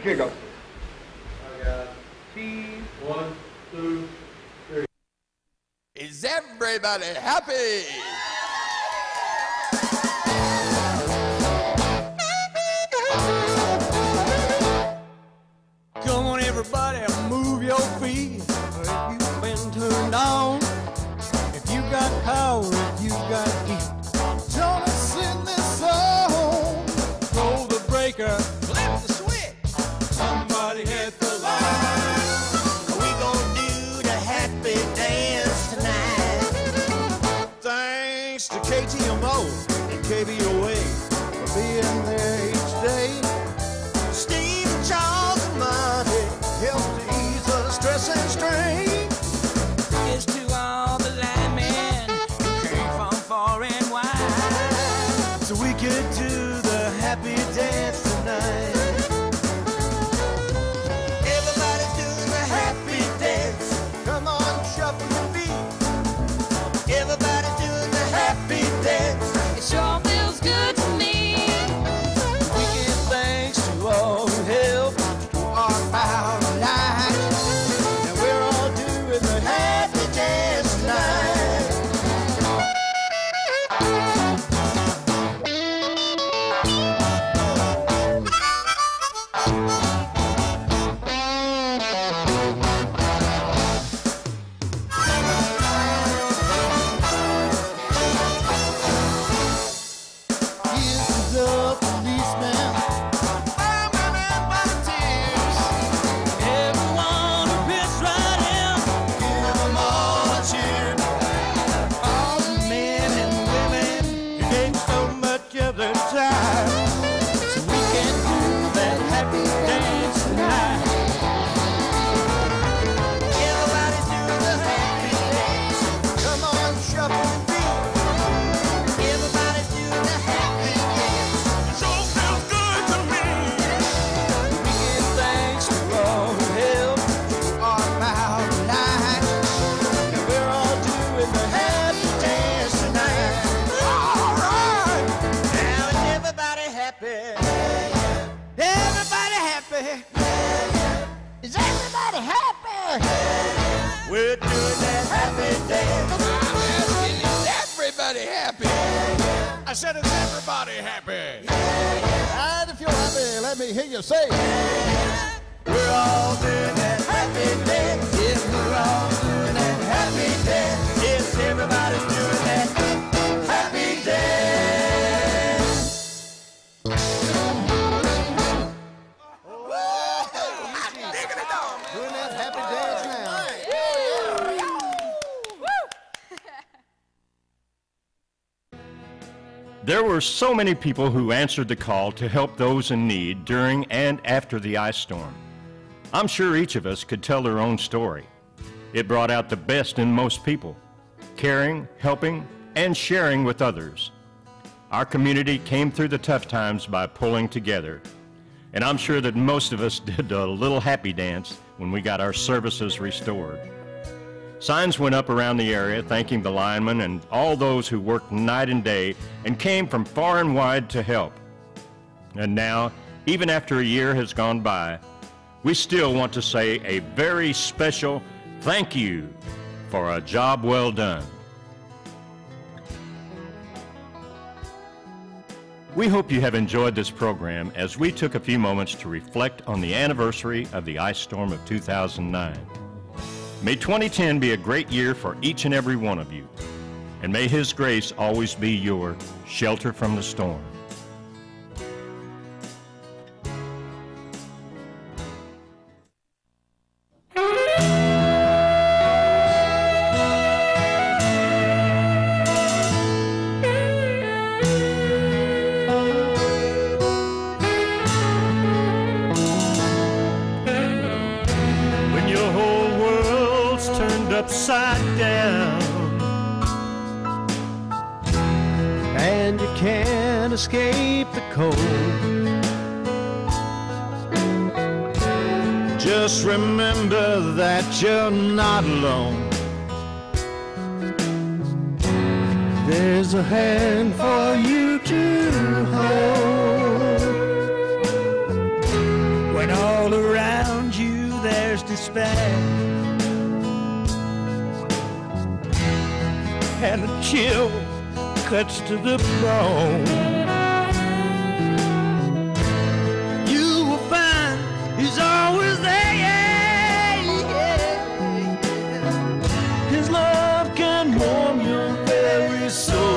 Here you go. I got T. one, two, three. Is everybody happy? Thanks to KTMO and KBOA for being there each day. Steve, Charles, and Monty help to ease the stress and strain. Happy? Everybody happy? Is everybody happy? We're doing that happy dance. I'm asking, is everybody happy? I said, is everybody happy? And if you're happy, let me hear you say, We're all doing that happy dance. Yes, we're all doing that happy dance. There were so many people who answered the call to help those in need during and after the ice storm. I'm sure each of us could tell their own story. It brought out the best in most people caring, helping, and sharing with others. Our community came through the tough times by pulling together. And I'm sure that most of us did a little happy dance when we got our services restored. Signs went up around the area thanking the linemen and all those who worked night and day and came from far and wide to help. And now, even after a year has gone by, we still want to say a very special thank you for a job well done. We hope you have enjoyed this program as we took a few moments to reflect on the anniversary of the ice storm of 2009. May 2010 be a great year for each and every one of you, and may His grace always be your shelter from the storm. turned upside down. And you can't escape the cold. Just remember that you're not alone. There's a hand for you to hold. When all around you there's despair. and a chill cuts to the bone. You will find he's always there. Yeah, yeah. His love can warm your very soul.